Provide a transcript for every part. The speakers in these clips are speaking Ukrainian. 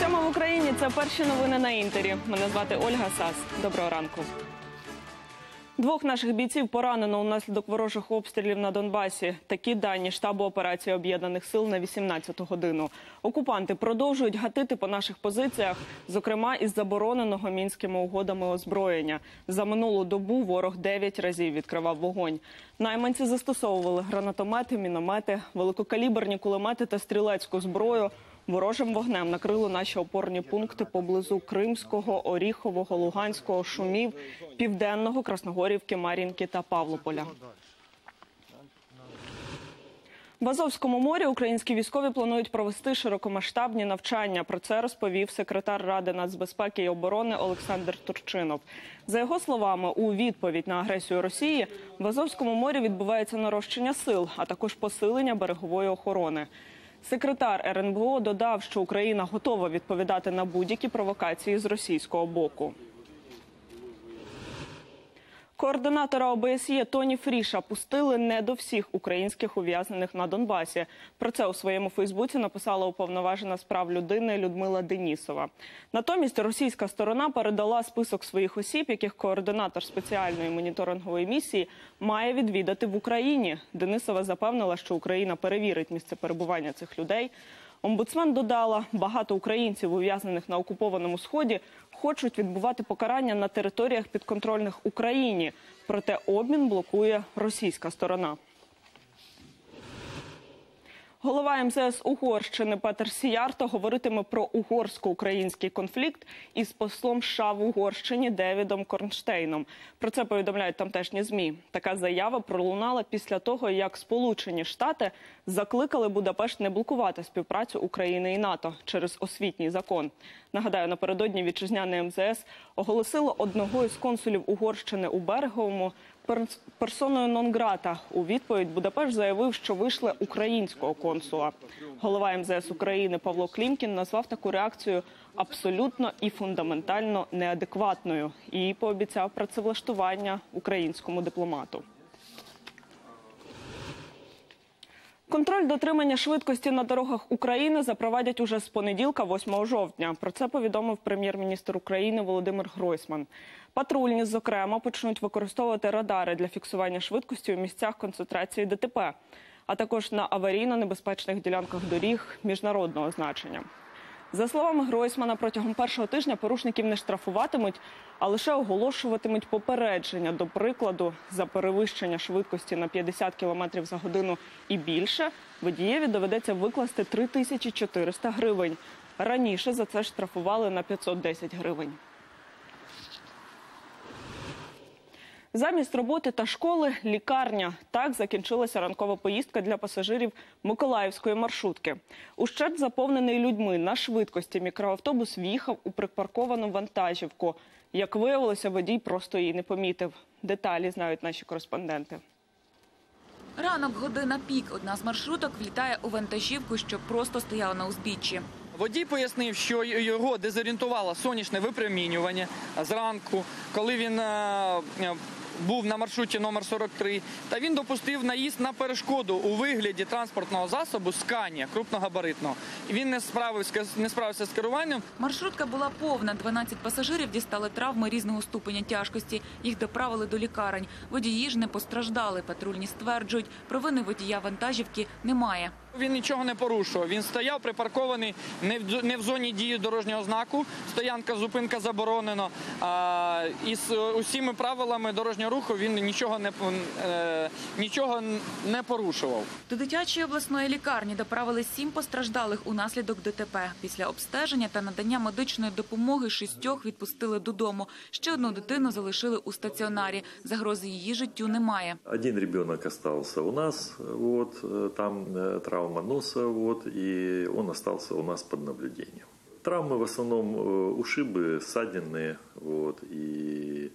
Сьома в Україні це перші новини на інтері. Мене звати Ольга Сас. Доброго ранку. Двох наших бійців поранено унаслідок ворожих обстрілів на Донбасі. Такі дані штабу операції об'єднаних сил на 18-ту годину. Окупанти продовжують гатити по наших позиціях, зокрема із забороненого мінськими угодами озброєння. За минулу добу ворог 9 разів відкривав вогонь. Найманці застосовували гранатомети, міномети, великокаліберні кулемети та стрілецьку зброю. Ворожим вогнем накрили наші опорні пункти поблизу Кримського, Оріхового, Луганського, Шумів, Південного, Красногорівки, Мар'їнки та Павлополя. В Азовському морі українські військові планують провести широкомасштабні навчання. Про це розповів секретар Ради нацбезпеки і оборони Олександр Турчинов. За його словами, у відповідь на агресію Росії в Азовському морі відбувається нарощення сил, а також посилення берегової охорони. Секретар РНБО додав, що Україна готова відповідати на будь-які провокації з російського боку. Координатора ОБСЄ Тоні Фріша пустили не до всіх українських ув'язнених на Донбасі. Про це у своєму Фейсбуці написала уповноважена з прав людини Людмила Денісова. Натомість російська сторона передала список своїх осіб, яких координатор спеціальної моніторингової місії має відвідати в Україні. Денисова запевнила, що Україна перевірить місце перебування цих людей. Омбудсмен додала, багато українців, ув'язнених на окупованому сході, хочуть відбувати покарання на територіях підконтрольних Україні. Проте обмін блокує російська сторона. Голова МЗС Угорщини Петер Сіярто говоритиме про угорсько-український конфлікт із послом США в Угорщині Девідом Корнштейном. Про це повідомляють тамтешні змі. Така заява пролунала після того, як Сполучені Штати закликали Будапешт не блокувати співпрацю України і НАТО через освітній закон. Нагадаю, напередодні вітчизняне МЗС оголосило одного із консулів Угорщини у Береговому перс- персоною нон-грата. У відповідь Будапешт заявив, що вийшли українського консула. Голова МЗС України Павло Клімкін назвав таку реакцію абсолютно і фундаментально неадекватною і пообіцяв працевлаштування українському дипломату. Контроль дотримання швидкості на дорогах України запровадять уже з понеділка, 8 жовтня. Про це повідомив прем'єр-міністр України Володимир Гройсман. Патрульні, зокрема, почнуть використовувати радари для фіксування швидкості у місцях концентрації ДТП, а також на аварійно-небезпечних ділянках доріг міжнародного значення. За словами Гройсмана, протягом першого тижня порушників не штрафуватимуть, а лише оголошуватимуть попередження. До прикладу, за перевищення швидкості на 50 км за годину і більше водієві доведеться викласти 3400 гривень. Раніше за це штрафували на 510 гривень. Замість роботи та школи лікарня. Так закінчилася ранкова поїздка для пасажирів Миколаївської маршрутки. Ущерб заповнений людьми на швидкості. Мікроавтобус в'їхав у припарковану вантажівку. Як виявилося, водій просто її не помітив. Деталі знають наші кореспонденти. Ранок, година пік. Одна з маршруток влітає у вантажівку, що просто стояла на узбіччі. Водій пояснив, що його дезорієнтувало сонячне випромінювання зранку, коли він е, е, був на маршруті номер 43, та він допустив наїзд на перешкоду у вигляді транспортного засобу сканія крупногабаритного. Він не справився, не справився з керуванням. Маршрутка була повна. 12 пасажирів дістали травми різного ступеня тяжкості. Їх доправили до лікарень. Водії ж не постраждали. Патрульні стверджують, провини водія вантажівки немає. Він нічого не порушував. Він стояв припаркований не в не в зоні дії дорожнього знаку. Стоянка, зупинка заборонено. А, і з усіма правилами дорожнього руху він нічого не е, нічого не порушував. До дитячої обласної лікарні доправили сім постраждалих унаслідок ДТП. Після обстеження та надання медичної допомоги шістьох відпустили додому. Ще одну дитину залишили у стаціонарі. Загрози її життю немає. Один ребенок остался у нас, вот, э, там э, травма носа, вот, и он остался у нас под наблюдением. Травмы в основном э, ушибы, ссадины, вот, и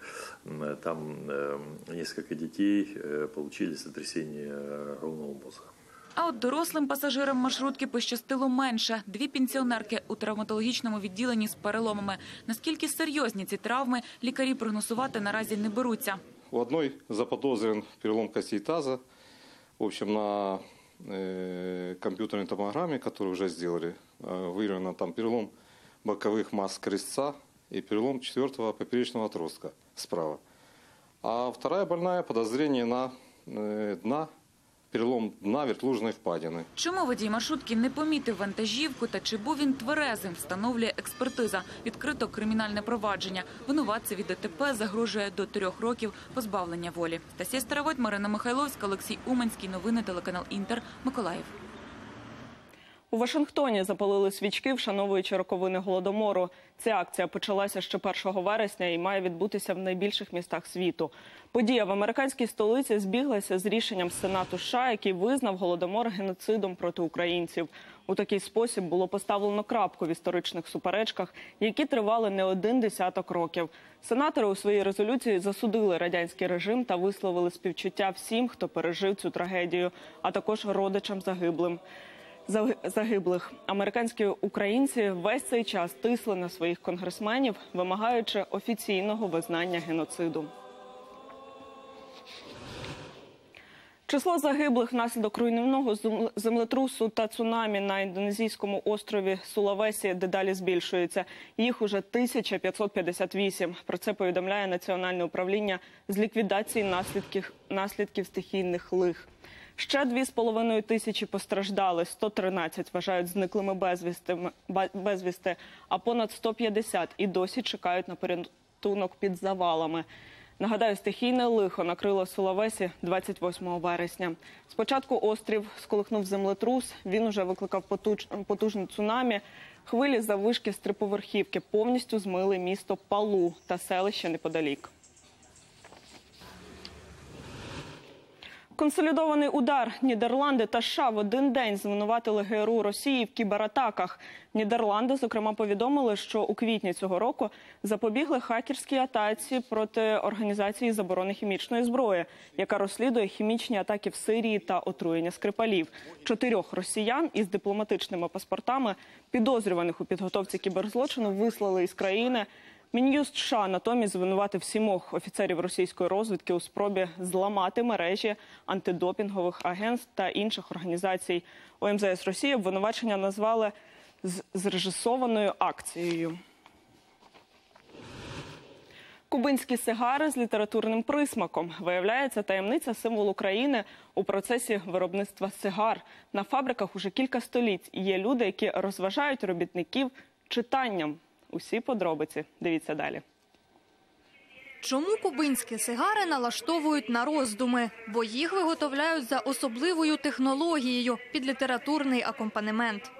м, там э, несколько детей э, получили сотрясение э, головного мозга. А от дорослим пасажирам маршрутки пощастило менше. Дві пенсіонерки у травматологічному відділенні з переломами. Наскільки серйозні ці травми, лікарі прогнозувати наразі не беруться. У одной заподозрен перелом костей таза, В общем, на э, компьютерной томограмме, которую уже сделали, э, выявлено там перелом боковых масс крестца и перелом четвертого поперечного отростка справа. А вторая больная подозрение на э, дна, перелом дна вертлужной впадіни. Чому водій маршрутки не помітив вантажівку та чи був він тверезим, встановлює експертиза. Відкрито кримінальне провадження. Винуватцеві ДТП загрожує до трьох років позбавлення волі. Стасія Старовойт, Марина Михайловська, Олексій Уманський. Новини телеканал Інтер. Миколаїв. У Вашингтоні запалили свічки, вшановуючи роковини голодомору. Ця акція почалася ще 1 вересня і має відбутися в найбільших містах світу. Подія в американській столиці збіглася з рішенням Сенату США, який визнав голодомор геноцидом проти українців. У такий спосіб було поставлено крапку в історичних суперечках, які тривали не один десяток років. Сенатори у своїй резолюції засудили радянський режим та висловили співчуття всім, хто пережив цю трагедію, а також родичам загиблим загиблих. Американські українці весь цей час тисли на своїх конгресменів, вимагаючи офіційного визнання геноциду. Число загиблих внаслідок руйнівного землетрусу та цунамі на індонезійському острові Сулавесі дедалі збільшується. Їх уже 1558. Про це повідомляє Національне управління з ліквідації наслідків, наслідків стихійних лих. Ще 2,5 тисячі постраждали, 113 вважають зниклими безвісти, а понад 150 і досі чекають на порятунок під завалами. Нагадаю, стихійне лихо накрило Сулавесі 28 вересня. Спочатку острів сколихнув землетрус. Він уже викликав потуж, потужне цунамі. Хвилі заввишки з триповерхівки повністю змили місто Палу та селище неподалік. Консолідований удар Нідерланди та США в один день звинуватили ГРУ Росії в кібератаках. Нідерланди, зокрема, повідомили, що у квітні цього року запобігли хакерській атаці проти організації заборони хімічної зброї, яка розслідує хімічні атаки в Сирії та отруєння скрипалів. Чотирьох росіян із дипломатичними паспортами, підозрюваних у підготовці кіберзлочину, вислали із країни. Мін'юст США натомість звинуватив сімох офіцерів російської розвідки у спробі зламати мережі антидопінгових агентств та інших організацій. У МЗС Росії обвинувачення назвали зрежисованою акцією. Кубинські сигари з літературним присмаком виявляється таємниця символ України у процесі виробництва сигар. На фабриках уже кілька століть є люди, які розважають робітників читанням. Усі подробиці дивіться далі. Чому кубинські сигари налаштовують на роздуми? Бо їх виготовляють за особливою технологією під літературний акомпанемент.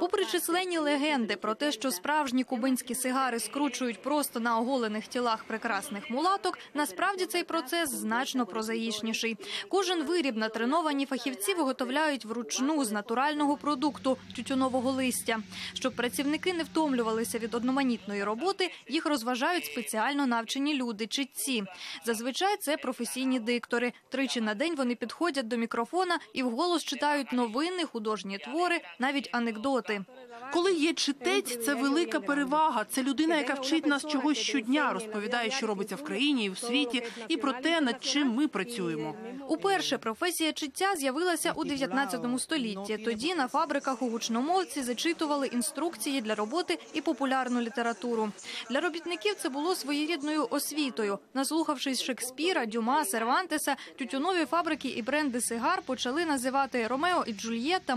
Попри численні легенди про те, що справжні кубинські сигари скручують просто на оголених тілах прекрасних мулаток, насправді цей процес значно прозаїчніший. Кожен виріб натреновані фахівці виготовляють вручну з натурального продукту тютюнового листя. Щоб працівники не втомлювалися від одноманітної роботи, їх розважають спеціально навчені люди, читці. Зазвичай це професійні диктори. Тричі на день вони підходять до мікрофона і вголос читають новини, художні твори, навіть анекдоти. Коли є читець, це велика перевага. Це людина, яка вчить нас чогось щодня, розповідає, що робиться в країні і в світі, і про те, над чим ми працюємо. Уперше професія чиття з'явилася у 19 столітті. Тоді на фабриках у гучномовці зачитували інструкції для роботи і популярну літературу. Для робітників це було своєрідною освітою. Наслухавшись Шекспіра, Дюма, Сервантеса, тютюнові фабрики і бренди сигар почали називати Ромео і Джульєтта,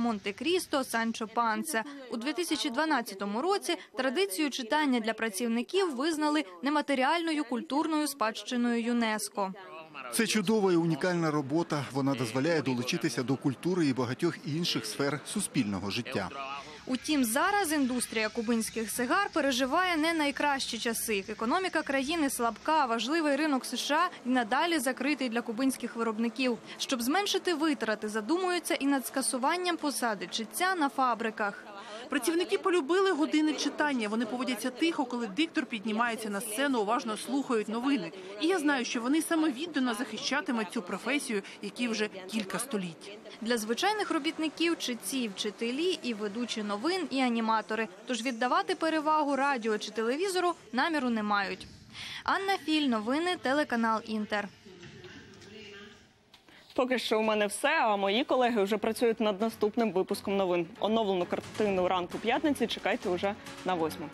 Монте-Крісто, Санчо Панце. У 2012 році традицію читання для працівників визнали нематеріальною культурною спадщиною ЮНЕСКО. Це чудова і унікальна робота. Вона дозволяє долучитися до культури і багатьох інших сфер суспільного життя. Утім, зараз індустрія кубинських сигар переживає не найкращі часи. Економіка країни слабка, важливий ринок США і надалі закритий для кубинських виробників. Щоб зменшити витрати, задумуються і над скасуванням посади чиття на фабриках. Працівники полюбили години читання. Вони поводяться тихо, коли диктор піднімається на сцену, уважно слухають новини. І я знаю, що вони саме віддано захищатимуть цю професію, які вже кілька століть. Для звичайних робітників читці, вчителі і ведучі новин і аніматори. Тож віддавати перевагу радіо чи телевізору наміру не мають. Анна Філь, новини, телеканал Інтер. Поки що у мене все. А мої колеги вже працюють над наступним випуском новин. Оновлену картину ранку п'ятниці чекайте уже на восьму.